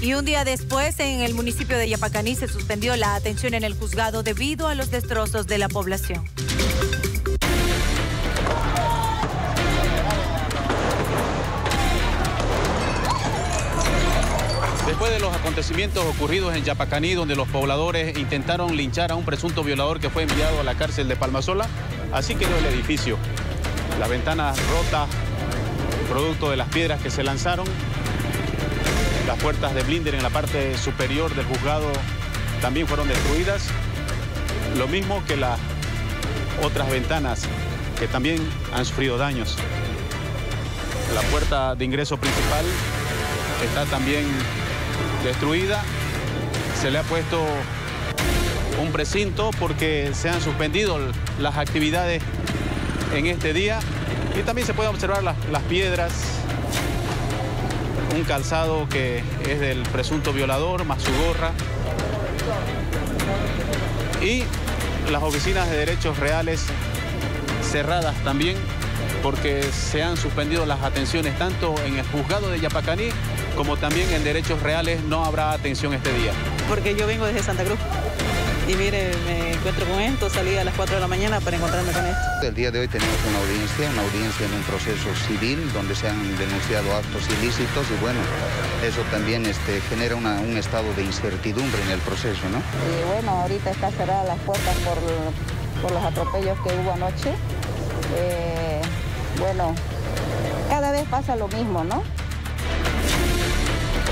Y un día después, en el municipio de Yapacaní se suspendió la atención en el juzgado debido a los destrozos de la población. Después de los acontecimientos ocurridos en Yapacaní, donde los pobladores intentaron linchar a un presunto violador que fue enviado a la cárcel de Palmasola, así quedó el edificio. Las ventanas rotas, producto de las piedras que se lanzaron, las puertas de blinder en la parte superior del juzgado también fueron destruidas, lo mismo que las otras ventanas que también han sufrido daños. La puerta de ingreso principal está también destruida. Se le ha puesto un precinto porque se han suspendido las actividades en este día y también se pueden observar las, las piedras, un calzado que es del presunto violador más su gorra. Y las oficinas de derechos reales cerradas también porque se han suspendido las atenciones tanto en el juzgado de Yapacaní como también en derechos reales. No habrá atención este día. Porque yo vengo desde Santa Cruz y mire, me encuentro con esto, salí a las 4 de la mañana para encontrarme con esto. El día de hoy tenemos una audiencia, una audiencia en un proceso civil donde se han denunciado actos ilícitos y bueno, eso también este, genera un estado de incertidumbre en el proceso, ¿no? Y bueno, ahorita está cerrada las puertas por, por los atropellos que hubo anoche. Eh, bueno, cada vez pasa lo mismo, ¿no?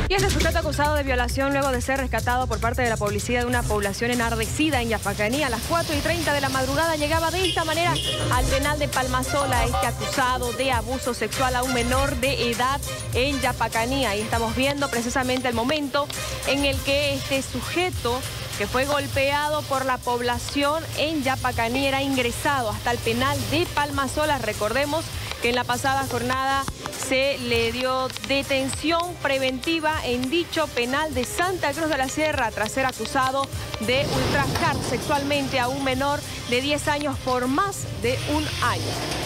Y este sujeto acusado de violación luego de ser rescatado por parte de la policía de una población enardecida en Yapacaní a las 4 y 30 de la madrugada llegaba de esta manera al penal de Palmasola, este acusado de abuso sexual a un menor de edad en Yapacaní. Ahí estamos viendo precisamente el momento en el que este sujeto que fue golpeado por la población en Yapacaní era ingresado hasta el penal de Palmasola. Recordemos que en la pasada jornada se le dio detención preventiva en dicho penal de Santa Cruz de la Sierra tras ser acusado de ultrajar sexualmente a un menor de 10 años por más de un año.